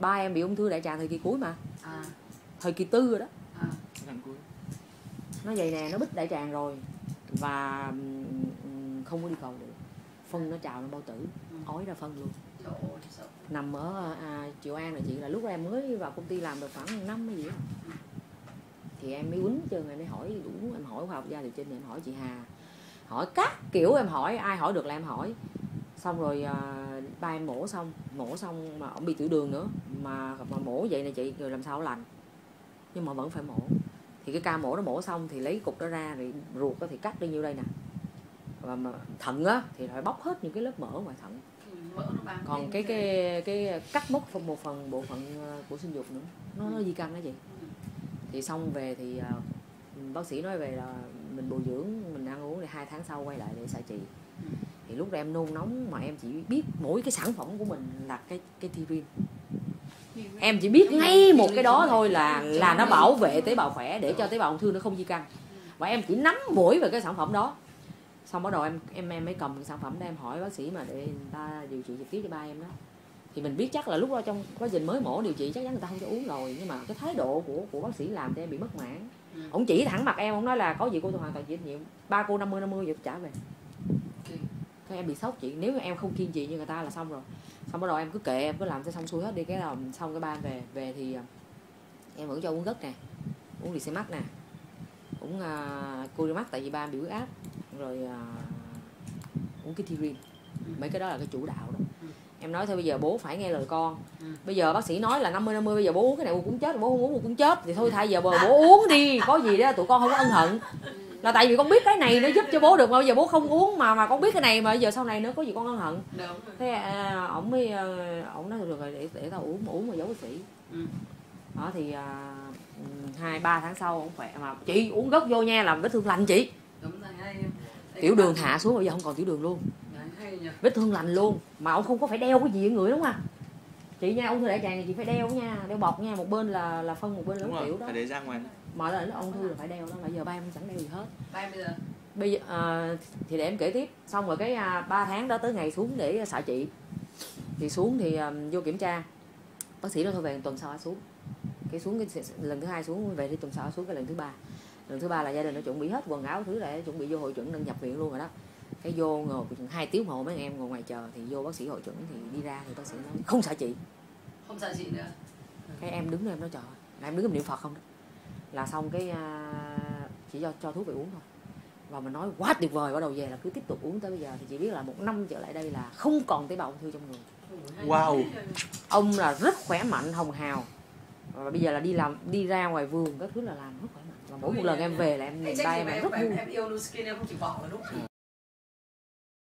ba em bị ung thư đại tràng thời kỳ cuối mà. À. Thời kỳ tư rồi đó. À. Nó vậy nè nó bít đại tràng rồi và không có đi cầu được. Phân nó trào nó bao tử Ừ. ói ra phân luôn. Trời ơi sợ nằm ở à, Triệu An là chị là lúc em mới vào công ty làm được khoảng năm hay gì đó. Thì em mới quýnh chân em mới hỏi đủ em hỏi khoa học gia điều trên em hỏi chị Hà. Hỏi các kiểu em hỏi ai hỏi được là em hỏi xong rồi à, ba em mổ xong mổ xong mà ông bị tiểu đường nữa mà mà mổ vậy này chị rồi làm sao lành. Nhưng mà vẫn phải mổ. Thì cái ca mổ nó mổ xong thì lấy cục đó ra rồi ruột đó thì cắt đi nhiêu đây nè. Và mà thận á thì phải bóc hết những cái lớp mỡ ngoài thận. Ừ, còn cái cái- cái cắt mất phần một phần bộ phận ờ, của sinh dục nữa. Nó nó di căn đó chị. Ừ. thì xong về thì ờ, bác sĩ nói về là mình bồi dưỡng mình ăn uống để hai tháng sau quay lại để xạ trị. Ừ. thì lúc đó em nôn nóng mà em chỉ biết mỗi cái sản phẩm của mình là cái cái tirin em chỉ biết ngay một cái đó thôi là là nó bảo vệ tế bào khỏe để cho tế bào ung thư nó không di căn. Và em chỉ nắm mũi về cái sản phẩm đó. Xong bắt đầu em em em mới cầm cái sản phẩm đó em hỏi bác sĩ mà để người ta điều trị trực tiếp cho ba em đó. Thì mình biết chắc là lúc đó trong quá trình mới mổ điều trị chắc chắn người ta không cho uống rồi nhưng mà cái thái độ của của bác sĩ làm cho em bị mất mãn Ừ. ông chỉ thẳng mặt em ông nói là có gì cô tôi hoàn toàn chịu trách nhiệm ba cô 50 50 giờ tôi trả về Thế em bị sốc chị. Nếu mà em không kiên trì như người ta là xong rồi. Xong bắt đầu em cứ kệ em cứ làm cho xong xuôi hết đi. Cái là xong cái ba về về thì à, em vẫn cho uống gất nè uống lì xe mắt nè uống uh, curimax tại vì ba em bị huyết áp. Rồi à, uống cái thirin Ừ. mấy cái đó là cái chủ đạo đó. Ừ. em nói thôi bây giờ bố phải nghe lời con. Ừ. bây giờ bác sĩ nói là 50 50 bây giờ bố uống cái này bố cũng chết bố không uống bố cũng chết. Thì thôi thay giờ bố, bố uống đi. Có gì đó tụi con không có ân hận là tại vì con biết cái này nó giúp cho bố được mà bây giờ bố không uống mà mà con biết cái này mà giờ sau này nữa có gì con ân hận. Thế à, ổng mới à, ổng nói được rồi để để tao uống uống mà giấu sĩ. Ừ. đó thì à, hai ba tháng sau ổng khỏe mà chị uống gốc vô nha làm vết thương lành chị. Đúng rồi hay Đây tiểu đường hạ xuống bây giờ không còn tiểu đường luôn. Nhỉ vết thương lành luôn mà ông không có phải đeo cái gì ở người đúng không chị nha ung thư đại tràng thì chị phải đeo nha đeo bọc nha một bên là là phân một bên là nước tiểu đó. phải để ra ngoài mà là ung thư là phải đeo đó mà giờ ba em chẳng đeo gì hết. Ba em bây giờ? Bây giờ à, thì để em kể tiếp. Xong rồi cái à, 3 tháng đó tới ngày xuống để xạ trị. Thì xuống thì à, vô kiểm tra. Bác sĩ nói thôi về tuần sau xuống. Cái xuống cái lần thứ hai xuống về thì tuần sau xuống cái lần thứ ba. Lần thứ ba là gia đình nó chuẩn bị hết quần áo thứ để chuẩn bị vô hội chuẩn nâng nhập viện luôn rồi đó cái vô ngồi chừng hai tiếng hồ mấy anh em ngồi ngoài chờ thì vô bác sĩ hội chuẩn thì đi ra thì bác sĩ nói không xạ trị không sợ chị nữa. Cái em đứng đó em nói trời ơi, là em đứng em niệm phật không đó. Là xong cái à, chỉ cho cho thuốc về uống thôi. Và mình nói quá tuyệt vời bắt đầu về là cứ tiếp tục uống tới bây giờ. Thì chị biết là một năm trở lại đây là không còn tế bào ung thư trong người. Wow. ông là rất khỏe mạnh hồng hào. Và bây giờ là đi làm đi ra ngoài vườn các thứ là làm rất khỏe mạnh. Và mỗi một lần em về là em nhìn gì em em, rất em, vui. em yêu Nu Skin em không chịu bỏ là đúng Ừ.